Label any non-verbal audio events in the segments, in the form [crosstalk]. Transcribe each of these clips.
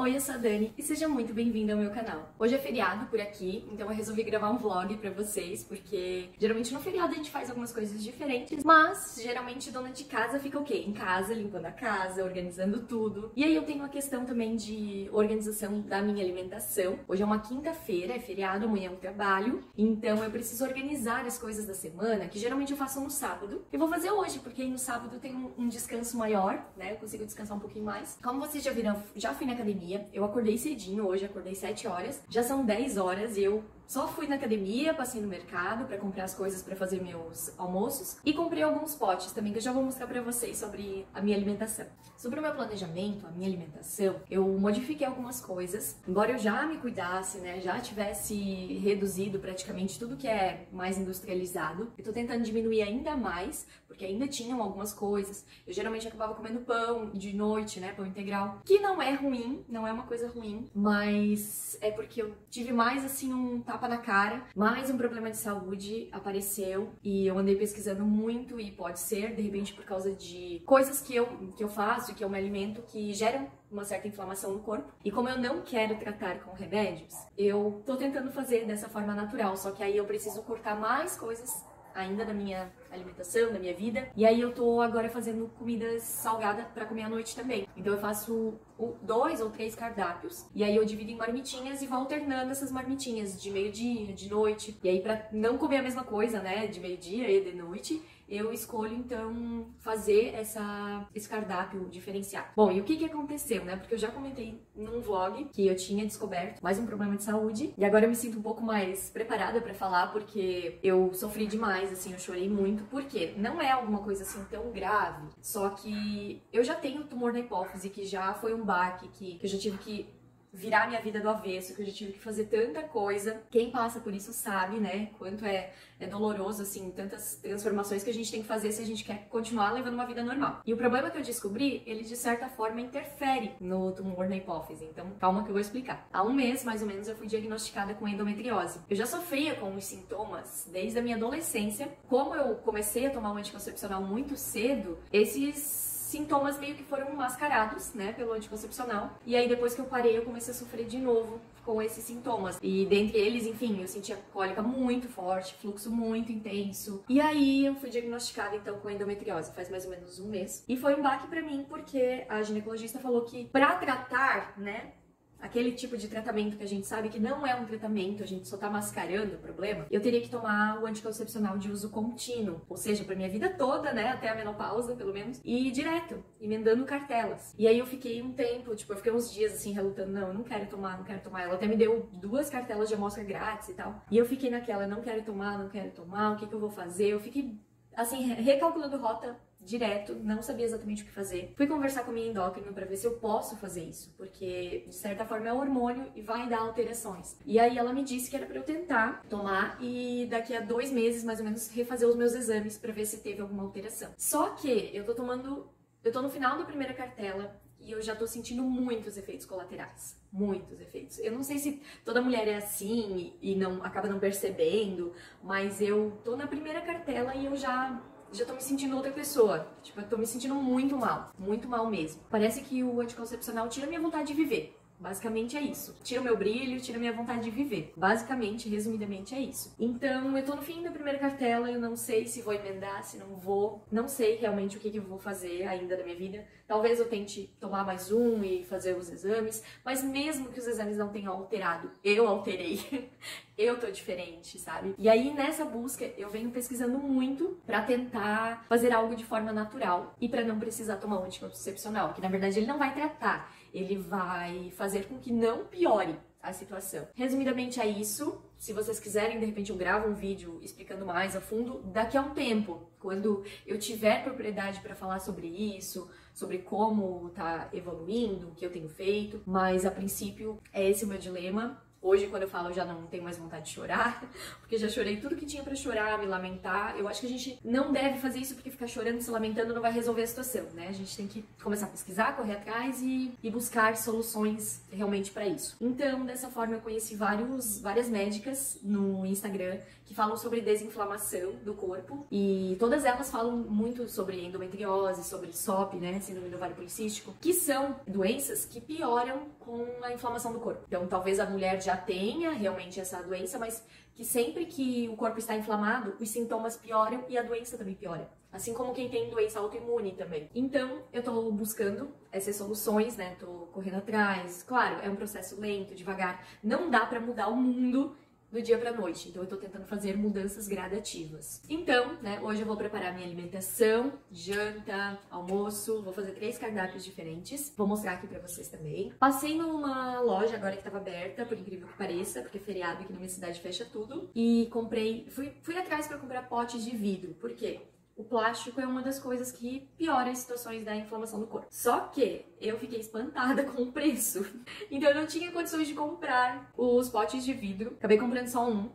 Oi, eu sou a Dani e seja muito bem-vinda ao meu canal. Hoje é feriado por aqui, então eu resolvi gravar um vlog pra vocês, porque geralmente no feriado a gente faz algumas coisas diferentes, mas geralmente dona de casa fica o quê? Em casa, limpando a casa, organizando tudo. E aí eu tenho uma questão também de organização da minha alimentação. Hoje é uma quinta-feira, é feriado, amanhã eu trabalho, então eu preciso organizar as coisas da semana, que geralmente eu faço no sábado. Eu vou fazer hoje, porque no sábado tenho um descanso maior, né? Eu consigo descansar um pouquinho mais. Como vocês já viram, já fui na academia academia. Eu acordei cedinho hoje, acordei 7 horas. Já são 10 horas e eu só fui na academia, passei no mercado para comprar as coisas para fazer meus almoços e comprei alguns potes também que eu já vou mostrar para vocês sobre a minha alimentação. Sobre o meu planejamento, a minha alimentação, eu modifiquei algumas coisas. Embora eu já me cuidasse, né, já tivesse reduzido praticamente tudo que é mais industrializado, eu tô tentando diminuir ainda mais, porque ainda tinham algumas coisas. Eu geralmente acabava comendo pão de noite, né, pão integral, que não é ruim, não é uma coisa ruim, mas é porque eu tive mais assim um tapa na cara, mais um problema de saúde apareceu e eu andei pesquisando muito e pode ser, de repente, por causa de coisas que eu, que eu faço, que eu me alimento, que geram uma certa inflamação no corpo. E como eu não quero tratar com remédios, eu tô tentando fazer dessa forma natural, só que aí eu preciso cortar mais coisas ainda da minha alimentação, da minha vida. E aí eu tô agora fazendo comida salgada para comer à noite também. Então eu faço dois ou três cardápios e aí eu divido em marmitinhas e vou alternando essas marmitinhas de meio-dia, de noite. E aí para não comer a mesma coisa, né, de meio-dia e de noite, eu escolho então fazer essa, esse cardápio diferenciado. Bom, e o que que aconteceu, né? Porque eu já comentei num vlog que eu tinha descoberto mais um problema de saúde e agora eu me sinto um pouco mais preparada para falar porque eu sofri demais, assim, eu chorei muito. Porque não é alguma coisa assim tão grave, só que eu já tenho tumor na hipófise que já foi um baque que, que eu já tive que virar minha vida do avesso, que eu já tive que fazer tanta coisa. Quem passa por isso sabe, né? Quanto é, é doloroso, assim, tantas transformações que a gente tem que fazer se a gente quer continuar levando uma vida normal. E o problema que eu descobri, ele de certa forma interfere no tumor na hipófise. Então, calma que eu vou explicar. Há um mês, mais ou menos, eu fui diagnosticada com endometriose. Eu já sofria com os sintomas desde a minha adolescência. Como eu comecei a tomar um anticoncepcional muito cedo, esses sintomas meio que foram mascarados, né, pelo anticoncepcional. E aí depois que eu parei, eu comecei a sofrer de novo com esses sintomas. E dentre eles, enfim, eu sentia cólica muito forte, fluxo muito intenso. E aí eu fui diagnosticada então com endometriose faz mais ou menos um mês. E foi um baque para mim porque a ginecologista falou que para tratar, né, aquele tipo de tratamento que a gente sabe que não é um tratamento, a gente só tá mascarando o problema, eu teria que tomar o anticoncepcional de uso contínuo, ou seja, pra minha vida toda, né, até a menopausa, pelo menos, e direto, emendando cartelas. E aí eu fiquei um tempo, tipo, eu fiquei uns dias assim relutando, não, eu não quero tomar, não quero tomar. Ela até me deu duas cartelas de amostra grátis e tal. E eu fiquei naquela, não quero tomar, não quero tomar, o que que eu vou fazer? Eu fiquei assim, recalculando rota direto, não sabia exatamente o que fazer. Fui conversar com a minha endócrina para ver se eu posso fazer isso, porque de certa forma é um hormônio e vai dar alterações. E aí ela me disse que era para eu tentar tomar e daqui a dois meses, mais ou menos, refazer os meus exames para ver se teve alguma alteração. Só que eu tô tomando, eu tô no final da primeira cartela e eu já tô sentindo muitos efeitos colaterais. Muitos efeitos. Eu não sei se toda mulher é assim e não acaba não percebendo, mas eu tô na primeira cartela e eu já já tô me sentindo outra pessoa. Tipo, eu tô me sentindo muito mal, muito mal mesmo. Parece que o anticoncepcional tira minha vontade de viver. Basicamente é isso. Tira o meu brilho, tira a minha vontade de viver. Basicamente, resumidamente é isso. Então, eu tô no fim da primeira cartela, eu não sei se vou emendar, se não vou. Não sei realmente o que, que eu vou fazer ainda da minha vida. Talvez eu tente tomar mais um e fazer os exames, mas mesmo que os exames não tenham alterado, eu alterei. [laughs] eu tô diferente, sabe? E aí nessa busca eu venho pesquisando muito para tentar fazer algo de forma natural e para não precisar tomar um anticoncepcional, que na verdade ele não vai tratar ele vai fazer com que não piore a situação. Resumidamente é isso. Se vocês quiserem, de repente eu gravo um vídeo explicando mais a fundo daqui a um tempo, quando eu tiver propriedade para falar sobre isso, sobre como tá evoluindo, o que eu tenho feito, mas a princípio é esse o meu dilema Hoje, quando eu falo, eu já não tenho mais vontade de chorar, [laughs] porque já chorei tudo que tinha para chorar, me lamentar. Eu acho que a gente não deve fazer isso porque ficar chorando, se lamentando não vai resolver a situação, né? A gente tem que começar a pesquisar, correr atrás e, e buscar soluções realmente para isso. Então, dessa forma, eu conheci vários, várias médicas no Instagram que falam sobre desinflamação do corpo e todas elas falam muito sobre endometriose, sobre SOP, né, síndrome do ovário policístico, que são doenças que pioram com a inflamação do corpo. Então, talvez a mulher já tenha realmente essa doença, mas que sempre que o corpo está inflamado, os sintomas pioram e a doença também piora. Assim como quem tem doença autoimune também. Então, eu tô buscando essas soluções, né? Tô correndo atrás. Claro, é um processo lento, devagar. Não dá para mudar o mundo do dia para noite. Então eu tô tentando fazer mudanças gradativas. Então, né, hoje eu vou preparar minha alimentação, janta, almoço, vou fazer três cardápios diferentes. Vou mostrar aqui para vocês também. Passei numa loja agora que tava aberta, por incrível que pareça, porque é feriado aqui na minha cidade fecha tudo, e comprei, fui, fui atrás para comprar potes de vidro. Por quê? O plástico é uma das coisas que piora as situações da inflamação do corpo. Só que eu fiquei espantada [laughs] com o preço. Então eu não tinha condições de comprar os potes de vidro. Acabei comprando só um.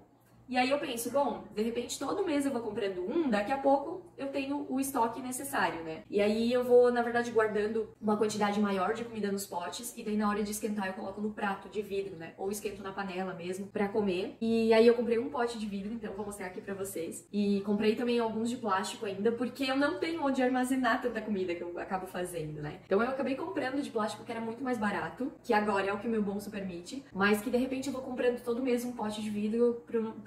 E aí eu penso, bom, de repente todo mês eu vou comprando um, daqui a pouco eu tenho o estoque necessário, né? E aí eu vou, na verdade, guardando uma quantidade maior de comida nos potes e daí na hora de esquentar eu coloco no prato de vidro, né? Ou esquento na panela mesmo para comer. E aí eu comprei um pote de vidro, então vou mostrar aqui para vocês. E comprei também alguns de plástico ainda, porque eu não tenho onde armazenar tanta comida que eu acabo fazendo, né? Então eu acabei comprando de plástico que era muito mais barato, que agora é o que meu bolso permite, mas que de repente eu vou comprando todo mês um pote de vidro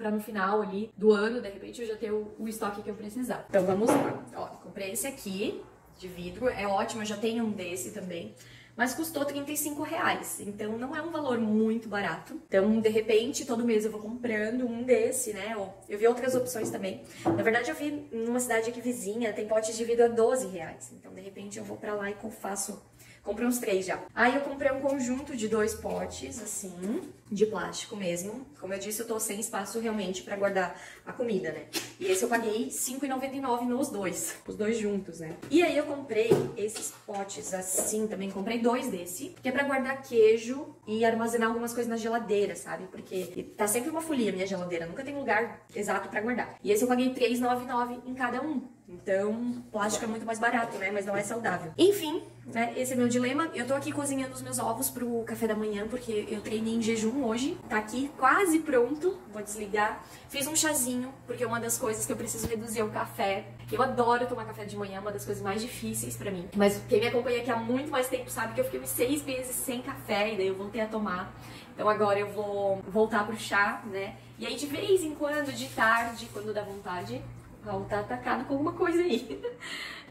para no final ali do ano, de repente eu já ter o, o estoque que eu precisar. Então vamos lá. Ó, comprei esse aqui de vidro, é ótimo, eu já tenho um desse também. Mas custou 35 reais, então não é um valor muito barato. Então, de repente, todo mês eu vou comprando um desse, né? Ou eu vi outras opções também. Na verdade, eu vi numa cidade aqui vizinha, tem potes de vidro a 12 reais. Então, de repente, eu vou pra lá e faço Comprei uns três já. Aí eu comprei um conjunto de dois potes, assim, de plástico mesmo. Como eu disse, eu tô sem espaço realmente pra guardar a comida, né? E esse eu paguei R$5,99 nos dois, os dois juntos, né? E aí eu comprei esses potes assim também, comprei dois desse, que é pra guardar queijo e armazenar algumas coisas na geladeira, sabe? Porque tá sempre uma folia minha geladeira, nunca tem lugar exato pra guardar. E esse eu paguei R$3,99 em cada um. Então, plástico é muito mais barato, né? Mas não é saudável. Enfim, né? Esse é meu dilema. Eu tô aqui cozinhando os meus ovos pro café da manhã, porque eu treinei em jejum hoje. Tá aqui quase pronto. Vou desligar. Fiz um chazinho, porque uma das coisas que eu preciso reduzir é o café. Eu adoro tomar café de manhã, é uma das coisas mais difíceis para mim. Mas quem me acompanha aqui há muito mais tempo sabe que eu fiquei seis meses sem café e daí eu voltei a tomar. Então agora eu vou voltar pro chá, né? E aí de vez em quando, de tarde, quando dá vontade, Raul tá atacado com alguma coisa aí. [laughs]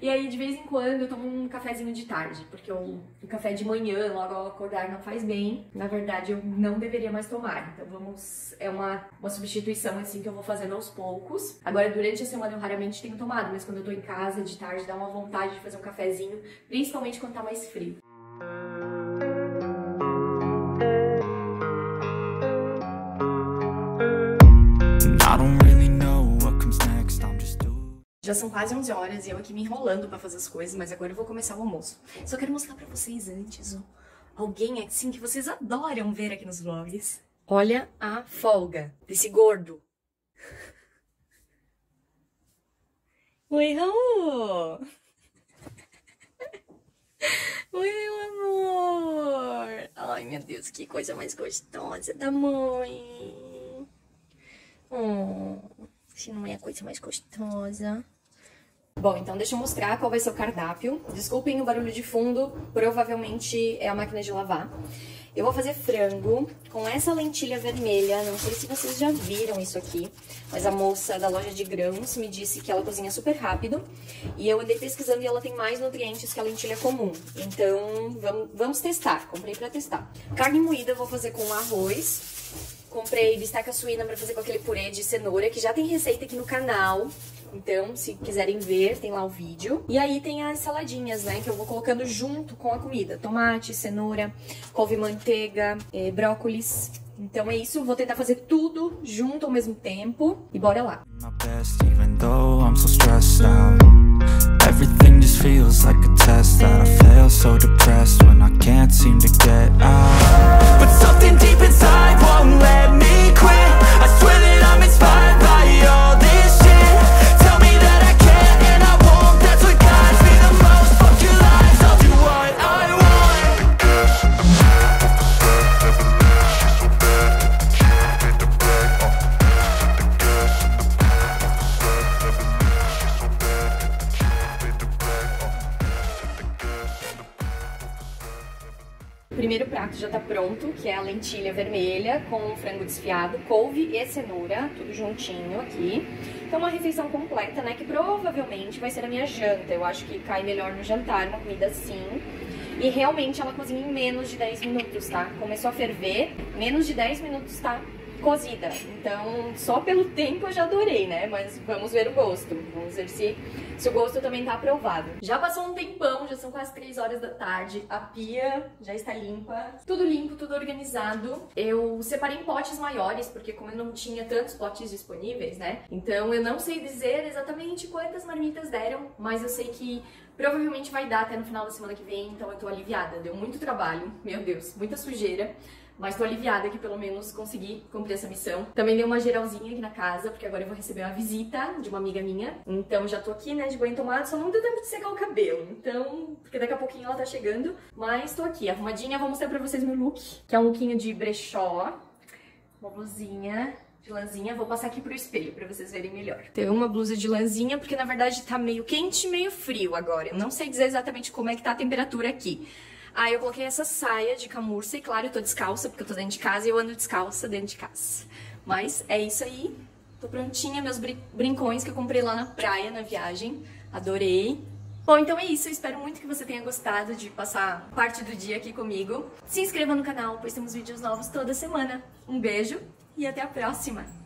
E aí, de vez em quando, eu tomo um cafezinho de tarde, porque o, café de manhã, logo ao acordar, não faz bem. Na verdade, eu não deveria mais tomar. Então, vamos. É uma, uma substituição, assim, que eu vou fazendo aos poucos. Agora, durante a semana, eu raramente tenho tomado, mas quando eu tô em casa de tarde, dá uma vontade de fazer um cafezinho, principalmente quando tá mais frio. Já são quase 11 horas e eu aqui me enrolando para fazer as coisas, mas agora eu vou começar o almoço. Só quero mostrar para vocês antes alguém assim que vocês adoram ver aqui nos vlogs. Olha a folga desse gordo. [laughs] Oi, Raul! [laughs] Oi, meu amor! Ai, meu Deus, que coisa mais gostosa da mãe! Oh, se não é a coisa mais gostosa. Bom, então deixa eu mostrar qual vai ser o cardápio. Desculpem o barulho de fundo, provavelmente é a máquina de lavar. Eu vou fazer frango com essa lentilha vermelha, não sei se vocês já viram isso aqui, mas a moça da loja de grãos me disse que ela cozinha super rápido e eu andei pesquisando e ela tem mais nutrientes que a lentilha comum. Então, vamos, vamos testar, comprei pra testar. Carne moída eu vou fazer com arroz, comprei bisteca suína pra fazer com aquele purê de cenoura, que já tem receita aqui no canal. Então, se quiserem ver, tem lá o vídeo. E aí tem as saladinhas, né? Que eu vou colocando junto com a comida. Tomate, cenoura, couve manteiga, é, brócolis. Então é isso, vou tentar fazer tudo junto ao mesmo tempo. E bora lá. Everything pronto, que é a lentilha vermelha com frango desfiado, couve e cenoura, tudo juntinho aqui. Então uma refeição completa, né, que provavelmente vai ser a minha janta. Eu acho que cai melhor no jantar, uma comida assim. E realmente ela cozinha em menos de 10 minutos, tá? Começou a ferver, menos de 10 minutos tá cozida. Então, só pelo tempo eu já adorei, né? Mas vamos ver o gosto. Vamos ver se, se o gosto também tá aprovado. Já passou um tempão, já são quase 3 horas da tarde. A pia já está limpa. Tudo limpo, tudo organizado. Eu separei em potes maiores, porque como eu não tinha tantos potes disponíveis, né? Então eu não sei dizer exatamente quantas marmitas deram, mas eu sei que provavelmente vai dar até no final da semana que vem, então eu tô aliviada. Deu muito trabalho, meu Deus, muita sujeira. Mas tô aliviada que pelo menos consegui cumprir essa missão. Também dei uma geralzinha aqui na casa, porque agora eu vou receber uma visita de uma amiga minha. Então já tô aqui, né, de banho tomado, só não deu tempo de secar o cabelo. Então, porque daqui a pouquinho ela tá chegando. Mas tô aqui, arrumadinha. Vou mostrar pra vocês meu look, que é um lookinho de brechó. Uma blusinha de lãzinha. Vou passar aqui pro espelho pra vocês verem melhor. Tem uma blusa de lãzinha, porque na verdade tá meio quente e meio frio agora. Eu não sei dizer exatamente como é que tá a temperatura aqui. Aí eu coloquei essa saia de camurça e claro, eu tô descalça porque eu tô dentro de casa e eu ando descalça dentro de casa. Mas é isso aí. Tô prontinha, meus brincões que eu comprei lá na praia, na viagem. Adorei. Bom, então é isso. Eu espero muito que você tenha gostado de passar parte do dia aqui comigo. Se inscreva no canal, pois temos vídeos novos toda semana. Um beijo e até a próxima!